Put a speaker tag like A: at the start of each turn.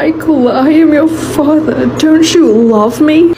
A: Michael, I am your father. Don't you love me?